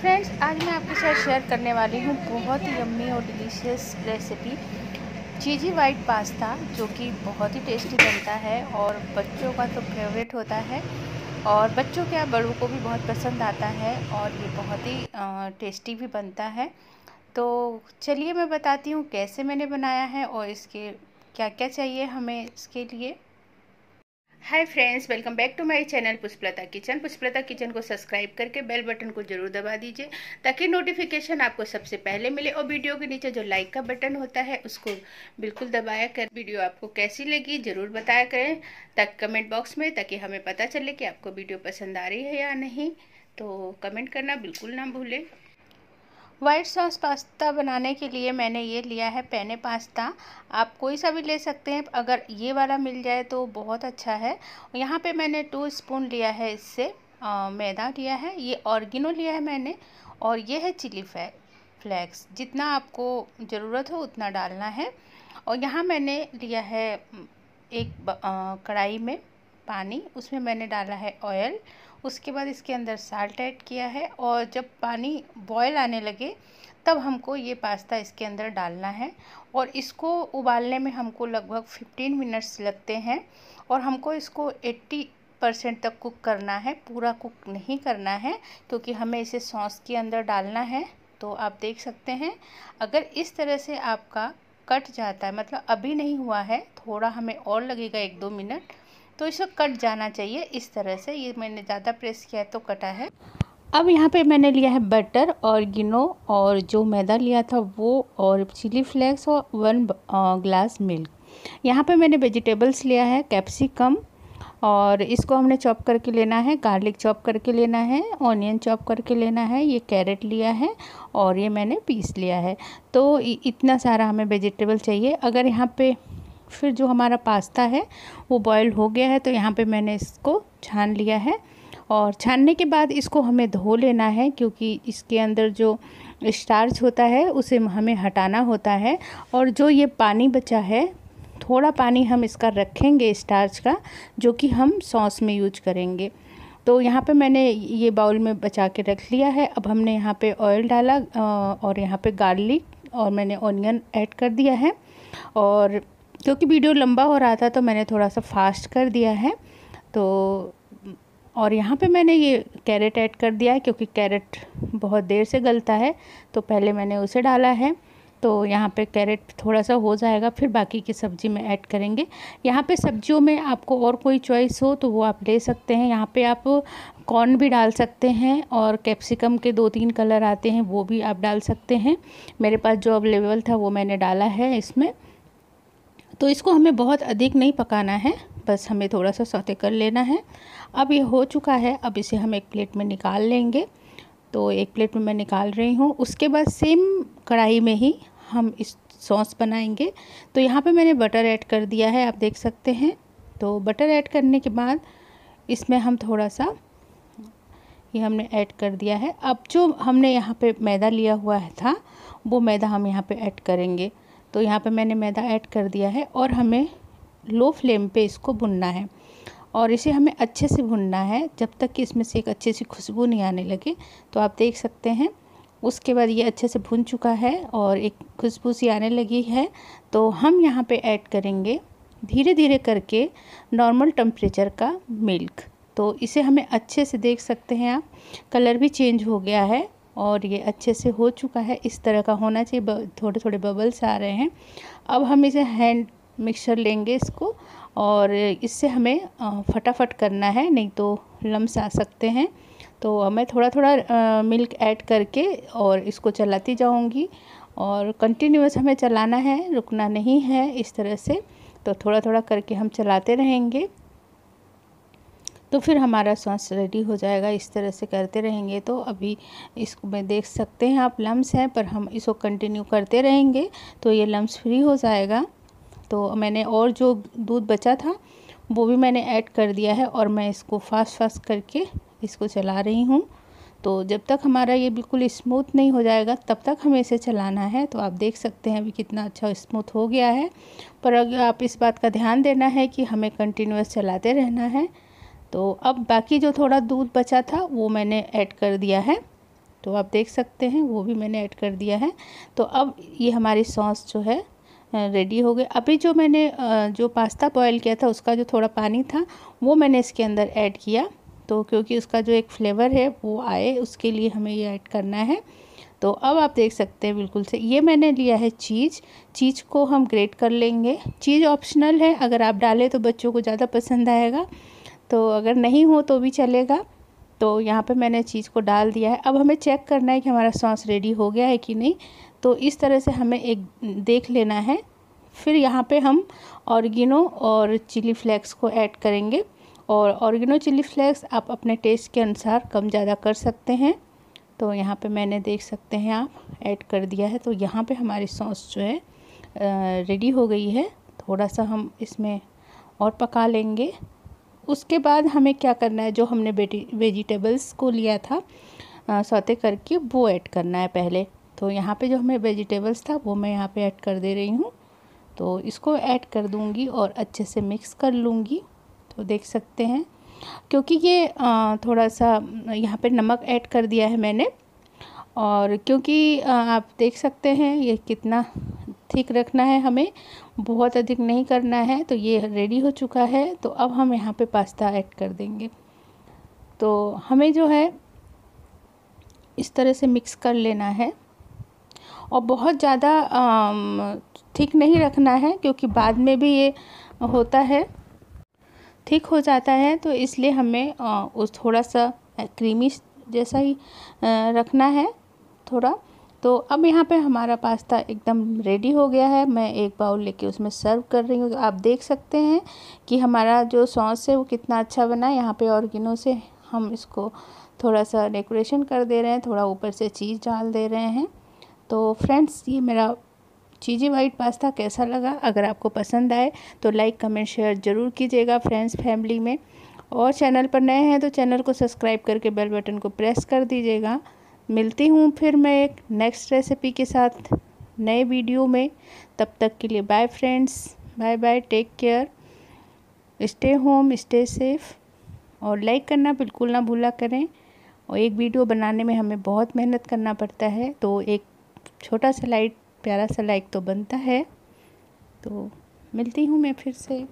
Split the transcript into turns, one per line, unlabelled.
Friends आज मैं आपके साथ शेयर करने वाली हूँ बहुत ही यम्मी और delicious recipe cheesy white pasta जो कि बहुत ही टेस्टी बनता है और बच्चों का तो फेवरेट होता है और बच्चों क्या बड़ों को भी बहुत पसंद आता है और ये बहुत ही टेस्टी भी बनता है। तो चलिए मैं बताती हूँ कैसे मैंने बनाया है और इसके क्या क्या चाहिए हमें इसके लिए। Hi friends welcome back to my channel Pushpalata kitchen Pushpalata kitchen को सब्सक्राइब करके बेल बटन को ज़रूर दबा दीजिए, ताकि नोटिफिकेशन आपको सबसे पहले मिले और वीडियो के नीचे जो लाइक का बटन होता है, उसको बिल्कुल दबाया कर। वीडियो आपको कैसी लगी ज़रूर बताया करें, तक कमेंट बॉक्स में, ताकि हमें पता चले कि आपको वीडियो पसंद आ रही है या नहीं। तो कमेंट करना बिल्कुल ना भूलें। वाइट सॉस पास्ता बनाने के लिए मैंने ये लिया है पेने पास्ता। आप कोई सा भी ले सकते हैं अगर ये वाला मिल जाए तो बहुत अच्छा है। यहाँ पे मैंने टू स्पून लिया है इससे आ, मैदा लिया है ये ऑर्गिनो लिया है मैंने और ये है चिली फ्लैक्स। जितना आपको ज़रूरत हो उतना डालना है। और यहाँ मैंने लिया है एक कढ़ाई में पानी, उसमें मैंने डाला है ऑयल उसके बाद इसके अंदर साल्ट ऐड किया है और जब पानी बॉयल आने लगे, तब हमको ये पास्ता इसके अंदर डालना है और इसको उबालने में हमको लगभग 15 मिनट्स लगते हैं और हमको इसको 80 परसेंट तक कुक करना है, पूरा कुक नहीं करना है क्योंकि हमें इसे सॉस के अंदर डालना है तो आप देख सकते हैं। अगर इस तरह से आपका कट जाता है मतलब अभी नहीं हुआ है, थोड़ा हमें और लगेगा एक दो मिनट तो इसे कट जाना चाहिए। इस तरह से ये मैंने ज़्यादा प्रेस किया है तो कटा है। अब यहाँ पे मैंने लिया है बटर और गिनो और जो मैदा लिया था वो और चिली फ्लेक्स और वन ग्लास मिल्क। यहाँ पे मैंने वेजिटेबल्स लिया है, कैप्सिकम और इसको हमने चॉप करके लेना है, गार्लिक चॉप करके लेना है, ऑनियन चॉप करके लेना है, ये कैरेट लिया है और ये मैंने पीस लिया है। तो इतना सारा हमें वेजिटेबल चाहिए। अगर यहाँ पे फिर जो हमारा पास्ता है, वो बॉयल हो गया है तो यहाँ पे मैंने इसको छान लिया है। और छानने के बाद इसको हमें धो लेना है, क्योंकि इसके अंदर जो स्टार्च होता है, उसे हमें हटाना होता है। और जो ये पानी बचा है, थोड़ा पानी हम इसका रखेंगे स्टार्च का, जो कि हम सॉस में यूज़ करेंगे। तो यहाँ पे मैंने ये बाउल में बचा के रख लिया है। अब हमने यहाँ पे ऑयल डाला और यहाँ पे गार्लिक और मैंने ऑनियन ऐड कर दिया है। और क्योंकि वीडियो लंबा हो रहा था तो मैंने थोड़ा सा फास्ट कर दिया है। तो और यहाँ पे मैंने ये कैरेट ऐड कर दिया है, क्योंकि कैरेट बहुत देर से गलता है तो पहले मैंने उसे डाला है। तो यहाँ पे कैरेट थोड़ा सा हो जाएगा, फिर बाकी की सब्ज़ी में ऐड करेंगे। यहाँ पे सब्जियों में आपको और कोई चॉइस हो तो वो आप ले सकते हैं। यहाँ पे आप कॉर्न भी डाल सकते हैं, और कैप्सिकम के दो तीन कलर आते हैं, वो भी आप डाल सकते हैं। मेरे पास जो अवेलेबल था, वो मैंने डाला है इसमें। तो इसको हमें बहुत अधिक नहीं पकाना है, बस हमें थोड़ा सा सौते कर लेना है। अब ये हो चुका है, अब इसे हम एक प्लेट में निकाल लेंगे। तो एक प्लेट में मैं निकाल रही हूँ, उसके बाद सेम कढ़ाई में ही हम इस सॉस बनाएँगे। तो यहाँ पे मैंने बटर ऐड कर दिया है, आप देख सकते हैं। तो बटर ऐड करने के बाद इसमें हम थोड़ा सा ये हमने ऐड कर दिया है। अब जो हमने यहाँ पे मैदा लिया हुआ था, वो मैदा हम यहाँ पे ऐड करेंगे। तो यहाँ पे मैंने मैदा ऐड कर दिया है और हमें लो फ्लेम पे इसको भुनना है। और इसे हमें अच्छे से भुनना है, जब तक कि इसमें से एक अच्छी सी खुशबू नहीं आने लगे। तो आप देख सकते हैं, उसके बाद ये अच्छे से भुन चुका है और एक खुशबू सी आने लगी है। तो हम यहाँ पे ऐड करेंगे धीरे धीरे करके नॉर्मल टेम्परेचर का मिल्क तो इसे हमें अच्छे से देख सकते हैं आप कलर भी चेंज हो गया है। और ये अच्छे से हो चुका है। इस तरह का होना चाहिए। थोड़े थोड़े बबल्स आ रहे हैं। अब हम इसे हैंड मिक्सर लेंगे इसको और इससे हमें फटाफट करना है, नहीं तो लम्स आ सकते हैं। तो मैं थोड़ा थोड़ा मिल्क ऐड करके और इसको चलाती जाऊँगी और कंटिन्यूस हमें चलाना है, रुकना नहीं है इस तरह से। तो थोड़ा थोड़ा करके हम चलाते रहेंगे। तो फिर हमारा सॉस रेडी हो जाएगा, इस तरह से करते रहेंगे। तो अभी इसको में देख सकते हैं आप लम्स हैं, पर हम इसको कंटिन्यू करते रहेंगे तो ये लम्स फ्री हो जाएगा। तो मैंने और जो दूध बचा था, वो भी मैंने ऐड कर दिया है और मैं इसको फास्ट फास्ट करके इसको चला रही हूँ। तो जब तक हमारा ये बिल्कुल स्मूथ नहीं हो जाएगा, तब तक हमें इसे चलाना है। तो आप देख सकते हैं अभी कितना अच्छा स्मूथ हो गया है। पर अगर आप इस बात का ध्यान देना है कि हमें कंटिन्यूस चलाते रहना है तो अब बाकी जो थोड़ा दूध बचा था, वो मैंने ऐड कर दिया है। तो आप देख सकते हैं, वो भी मैंने ऐड कर दिया है। तो अब ये हमारी सॉस जो है रेडी हो गई अभी जो मैंने जो पास्ता बॉयल किया था, उसका जो थोड़ा पानी था, वो मैंने इसके अंदर ऐड किया। तो क्योंकि उसका जो एक फ्लेवर है, वो आए, उसके लिए हमें ये ऐड करना है। तो अब आप देख सकते हैं, बिल्कुल से, ये मैंने लिया है चीज़। चीज़ को हम ग्रेट कर लेंगे। चीज़ ऑप्शनल है, अगर आप डालें तो बच्चों को ज़्यादा पसंद आएगा। तो अगर नहीं हो तो भी चलेगा। तो यहाँ पे मैंने चीज़ को डाल दिया है। अब हमें चेक करना है कि हमारा सॉस रेडी हो गया है कि नहीं। तो इस तरह से हमें एक देख लेना है। फिर यहाँ पे हम ऑर्गेनो और चिली फ्लेक्स को ऐड करेंगे। और ऑर्गेनो चिली फ्लेक्स आप अपने टेस्ट के अनुसार कम ज़्यादा कर सकते हैं। तो यहाँ पे मैंने देख सकते हैं आप, ऐड कर दिया है। तो यहाँ पे हमारी सॉस जो है रेडी हो गई है। थोड़ा सा हम इसमें और पका लेंगे। उसके बाद हमें क्या करना है? जो हमने वेजिटेबल्स को लिया था सौते करके वो ऐड करना है पहले। तो यहाँ पे जो हमें वेजिटेबल्स था, वो मैं यहाँ पे ऐड कर दे रही हूँ। तो इसको ऐड कर दूँगी और अच्छे से मिक्स कर लूँगी। तो देख सकते हैं। क्योंकि ये थोड़ा सा यहाँ पे नमक ऐड कर दिया है मैंने। और क्योंकि आप देख सकते हैं ये कितना थिक रखना है हमें, बहुत अधिक नहीं करना है तो ये रेडी हो चुका है तो अब हम यहाँ पे पास्ता ऐड कर देंगे। तो हमें जो है, इस तरह से मिक्स कर लेना है। और बहुत ज़्यादा ठीक नहीं रखना है, क्योंकि बाद में भी ये होता है। ठीक हो जाता है तो इसलिए हमें उस थोड़ा सा क्रीमी जैसा ही रखना है, थोड़ा। तो अब यहाँ पे हमारा पास्ता एकदम रेडी हो गया है। मैं एक बाउल लेके उसमें सर्व कर रही हूँ। आप देख सकते हैं कि हमारा जो सॉस है वो कितना अच्छा बना यहाँ पे ऑर्गेनो से हम इसको थोड़ा सा डेकोरेशन कर दे रहे हैं, थोड़ा ऊपर से चीज़ डाल दे रहे हैं। तो फ्रेंड्स ये मेरा चीज़ी वाइट पास्ता कैसा लगा? अगर आपको पसंद आए तो लाइक कमेंट शेयर ज़रूर कीजिएगा फ्रेंड्स फैमिली में। और चैनल पर नए हैं तो चैनल को सब्सक्राइब करके बेल बटन को प्रेस कर दीजिएगा। मिलती हूँ फिर मैं एक नेक्स्ट रेसिपी के साथ नए वीडियो में। तब तक के लिए bye friends bye bye take care stay home stay safe और लाइक करना बिल्कुल ना भूला करें। और एक वीडियो बनाने में हमें बहुत मेहनत करना पड़ता है तो एक छोटा सा लाइट प्यारा सा लाइक तो बनता है। तो मिलती हूँ मैं फिर से।